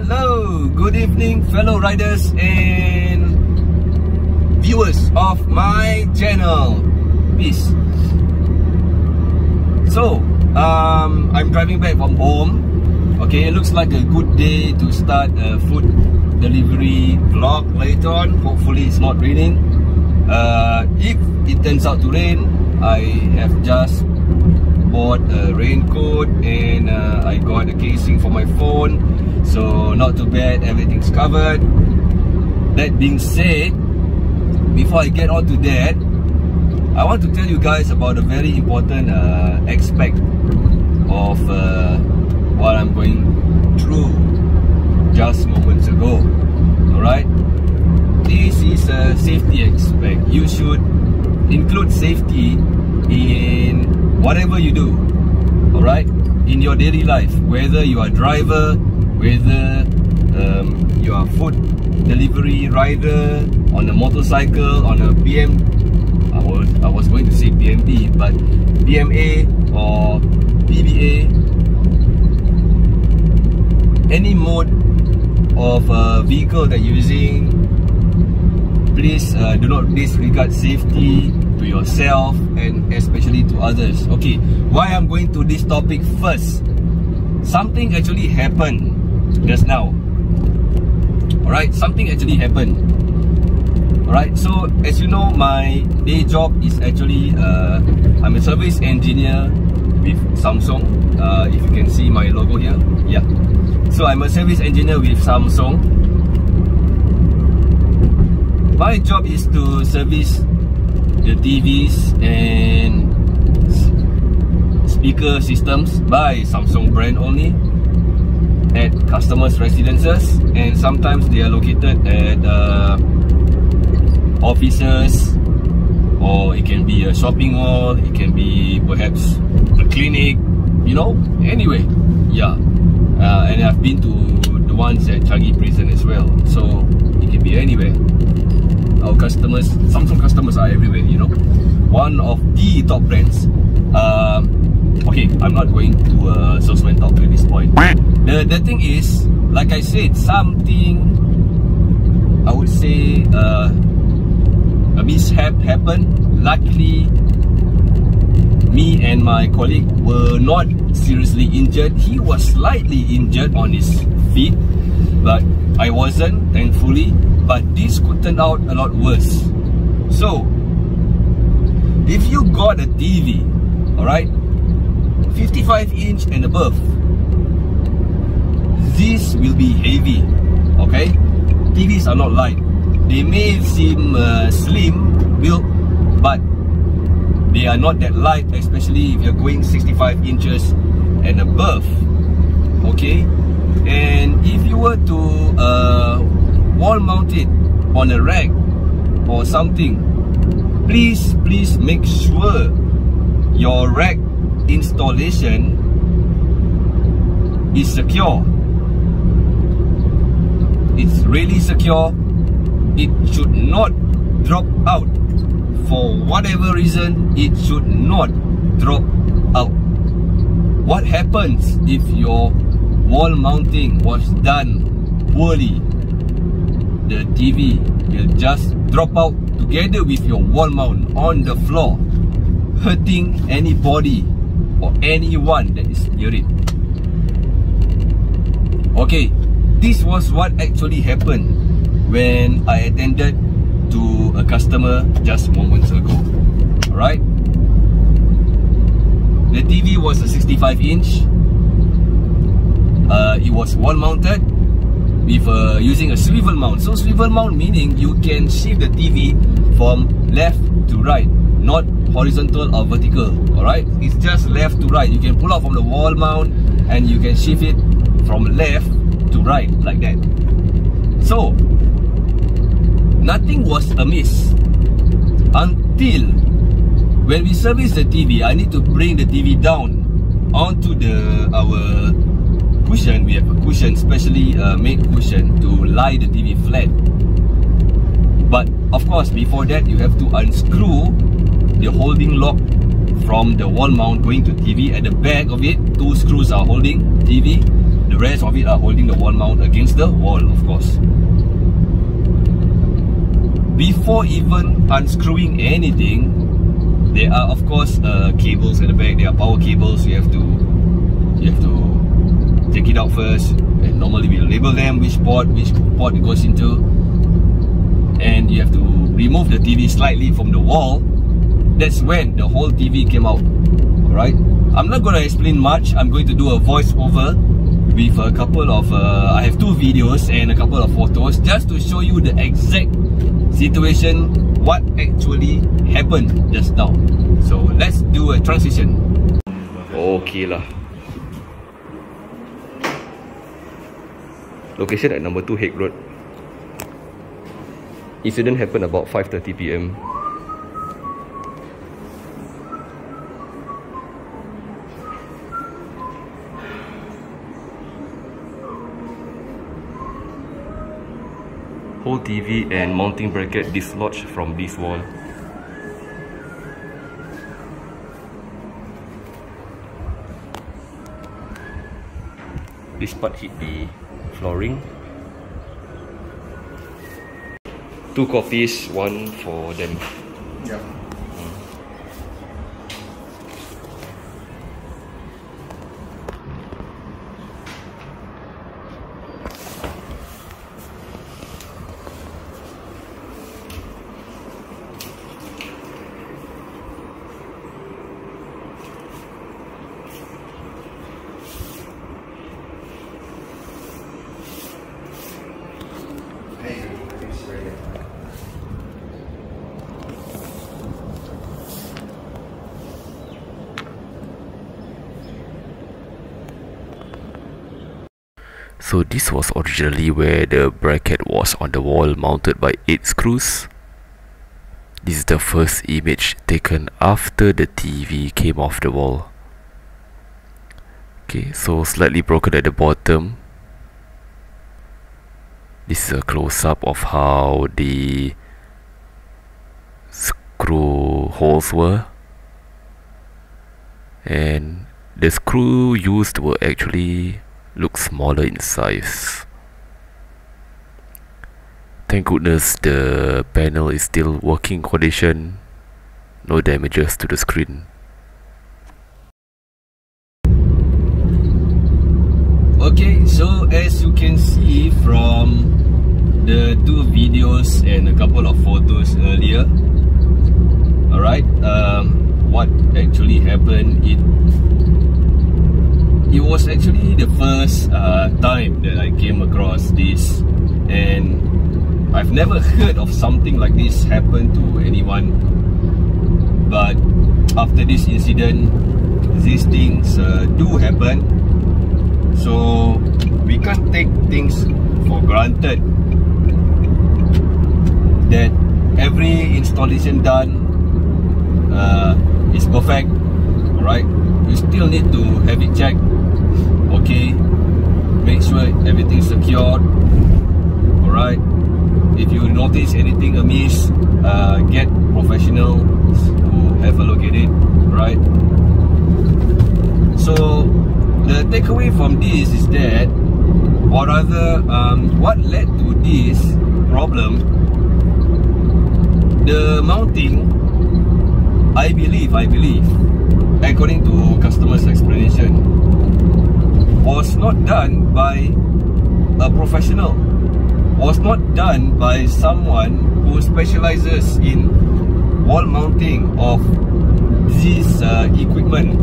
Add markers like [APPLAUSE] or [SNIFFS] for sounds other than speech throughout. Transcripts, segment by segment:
Hello, good evening fellow riders and viewers of my channel. Peace. So, um, I'm driving back from home. Okay, it looks like a good day to start a food delivery vlog later on. Hopefully it's not raining. Uh, if it turns out to rain, I have just bought a raincoat and got a casing for my phone. So not too bad everything's covered. That being said before I get on to that I want to tell you guys about a very important uh, aspect of uh, what I'm going through just moments ago. Alright? This is a safety aspect. You should include safety in whatever you do. Alright in your daily life whether you are a driver whether um, you are food delivery rider on a motorcycle on a BM I was, I was going to say BMB but BMA or BBA any mode of uh, vehicle that you're using please uh, do not disregard safety to yourself and especially to others. Okay why i'm going to this topic first? Something actually happened just now. All right something actually happened. All right so as you know my day job is actually uh, i'm a service engineer with samsung. Uh, if you can see my logo here. Yeah. So i'm a service engineer with samsung. My job is to service the TVs and speaker systems by Samsung brand only at customers' residences. And sometimes they are located at uh, offices or it can be a shopping mall, it can be perhaps a clinic, you know, anyway, yeah. Uh, and I've been to the ones at Changi Prison as well, so it can be anywhere our customers, Samsung customers are everywhere, you know. One of the top brands. Um, okay, I'm not going to uh, salesman talk at this point. The, the thing is, like I said, something, I would say, uh, a mishap happened. Luckily, me and my colleague were not seriously injured. He was slightly injured on his feet, but I wasn't, thankfully but this could turn out a lot worse. So, if you got a TV, alright, 55 inch and above, this will be heavy, okay? TVs are not light. They may seem uh, slim built, but they are not that light, especially if you're going 65 inches and above, okay? And if you were to uh, wall mounted on a rack or something please please make sure your rack installation is secure. It's really secure. It should not drop out. For whatever reason it should not drop out. What happens if your wall mounting was done poorly the TV will just drop out together with your wall mount on the floor, hurting anybody or anyone that is near it. Okay, this was what actually happened when I attended to a customer just moments ago. Alright? The TV was a 65 inch uh, it was wall mounted with uh, using a swivel mount. So swivel mount meaning you can shift the TV from left to right, not horizontal or vertical. Alright, it's just left to right. You can pull out from the wall mount and you can shift it from left to right like that. So nothing was amiss until when we service the TV. I need to bring the TV down onto the our cushion. We have a cushion, specially uh, made cushion to lie the TV flat. But of course, before that, you have to unscrew the holding lock from the wall mount going to TV. At the back of it, two screws are holding TV. The rest of it are holding the wall mount against the wall, of course. Before even unscrewing anything, there are of course uh, cables at the back. There are power cables. You have to you have to take it out first. And normally we label them which port which port it goes into, and you have to remove the TV slightly from the wall. That's when the whole TV came out. Alright. I'm not going to explain much. I'm going to do a voiceover with a couple of uh, I have two videos and a couple of photos just to show you the exact situation what actually happened just now so let's do a transition okay lah location at number 2 Haig Road incident happened about 5.30 pm whole TV and mounting bracket dislodged from this wall. This part hit the flooring. Two copies, one for them. Yeah. So this was originally where the bracket was on the wall mounted by 8 screws. This is the first image taken after the TV came off the wall. Okay, so slightly broken at the bottom. This is a close-up of how the screw holes were. And the screw used were actually look smaller in size. Thank goodness the panel is still working condition, no damages to the screen. Okay, so as you can see from the two videos and a couple of photos earlier, alright, um, what actually happened, it it was actually the first uh, time that I came across this. And I've never heard of something like this happen to anyone. But after this incident these things uh, do happen. So we can't take things for granted that every installation done uh, is perfect alright need to have it checked okay? Make sure everything's secured alright? If you notice anything amiss uh, get professionals to have a look at it right so the takeaway from this is that or rather um, what led to this problem the mounting I believe I believe according to was not done by a professional was not done by someone who specializes in wall mounting of this uh, equipment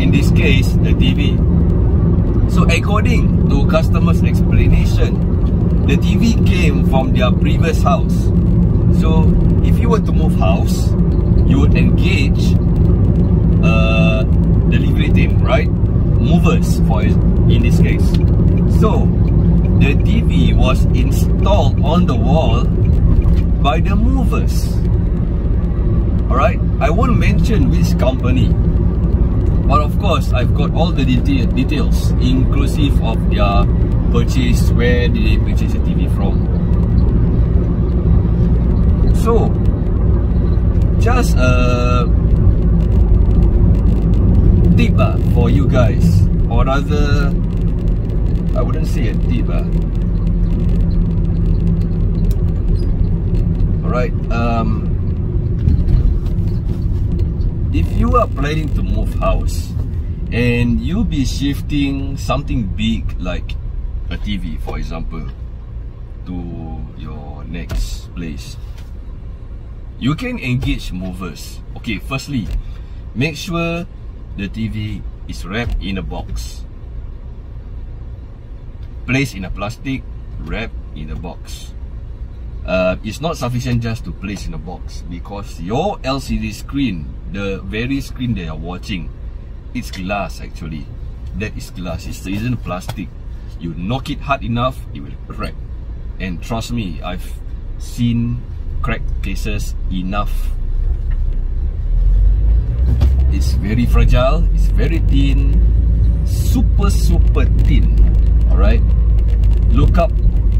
in this case the TV so according to customers' explanation, the TV came from their previous house. So, if you were to move house, you would engage team, right? Movers, for in this case. So, the TV was installed on the wall by the movers. Alright, I won't mention which company. But of course, I've got all the detail, details, inclusive of their purchase, where did they purchase the TV from. So, just a tip uh, for you guys, or rather, I wouldn't say a tip. Uh. Alright, um, if you are planning to move house and you'll be shifting something big like a TV for example to your next place you can engage movers okay firstly make sure the TV is wrapped in a box placed in a plastic wrapped in a box uh, it's not sufficient just to place in a box because your LCD screen, the very screen they are watching, it's glass actually. That is glass. It isn't plastic. You knock it hard enough, it will crack. And trust me, I've seen crack cases enough. It's very fragile. It's very thin. Super, super thin. Alright? Look up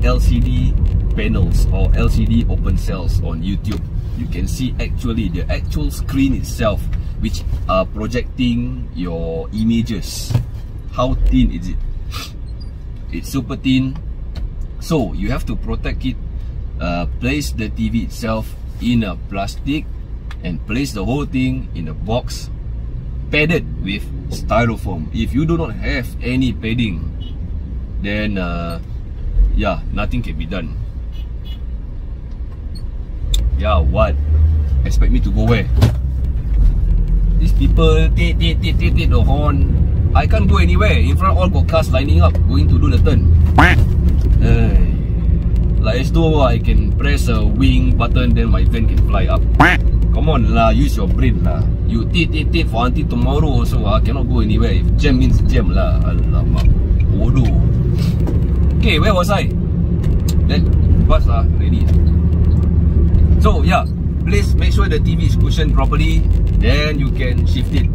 LCD panels or LCD open cells on YouTube you can see actually the actual screen itself which are projecting your images how thin is it [SNIFFS] it's super thin so you have to protect it uh, place the TV itself in a plastic and place the whole thing in a box padded with styrofoam if you do not have any padding then uh, yeah nothing can be done Yeah, what? Expect me to go where? These people tit tit tit the horn. I can't go anywhere. In front all got cars lining up going to do the turn. Like as though I can press a wing button then my van can fly up. Come on lah, use your brain lah. You tit tit tit for until tomorrow also I cannot go anywhere. If jam means jam lah. Alamak. Bodoh. Okay, where was I? Then bus lah, ready. So yeah, please make sure the TV is cushioned properly. Then you can shift it.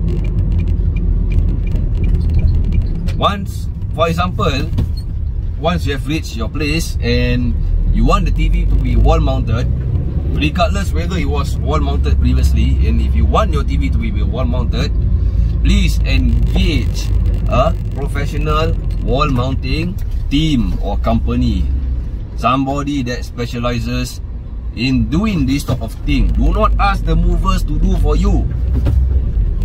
Once, for example, once you have reached your place and you want the TV to be wall mounted, regardless whether it was wall mounted previously, and if you want your TV to be wall mounted, please engage a professional wall mounting team or company. Somebody that specializes in doing this type of thing. Do not ask the movers to do for you.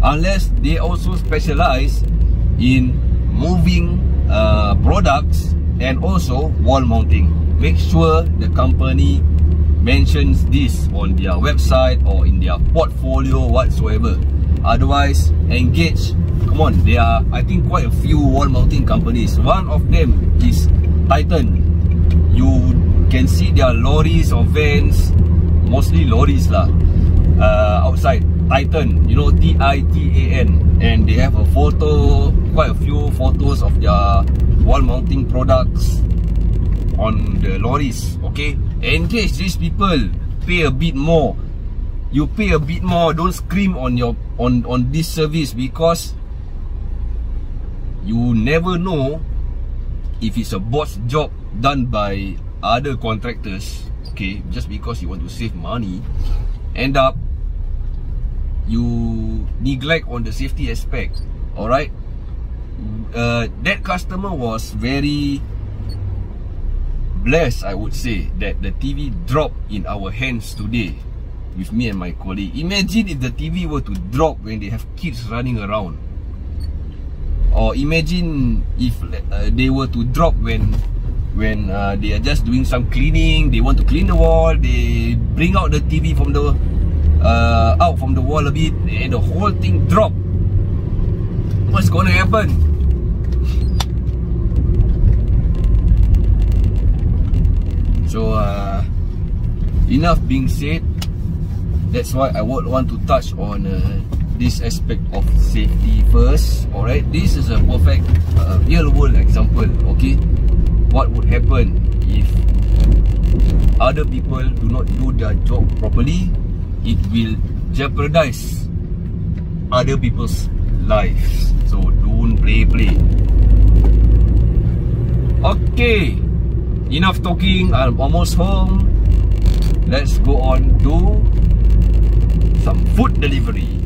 Unless they also specialize in moving uh, products and also wall mounting. Make sure the company mentions this on their website or in their portfolio whatsoever. Otherwise, engage. Come on, there are I think quite a few wall mounting companies. One of them is Titan. You can see their lorries or vans mostly lorries lah uh, outside Titan you know T-I-T-A-N and they have a photo quite a few photos of their wall mounting products on the lorries okay engage these people. Pay a bit more. You pay a bit more don't scream on your on on this service because you never know if it's a boss job done by other contractors okay? Just because you want to save money end up you neglect on the safety aspect all right uh, that customer was very blessed i would say that the tv dropped in our hands today with me and my colleague. Imagine if the tv were to drop when they have kids running around. Or imagine if uh, they were to drop when when uh, they are just doing some cleaning they want to clean the wall they bring out the TV from the uh, out from the wall a bit and the whole thing drop. What's gonna happen So uh, enough being said. That's why I would want to touch on uh, this aspect of safety first. Alright, this is a perfect uh, real world example. Okay, what would happen if other people do not do their job properly? It will jeopardize other people's lives. So don't play play. Okay, enough talking. I'm almost home. Let's go on to some food delivery.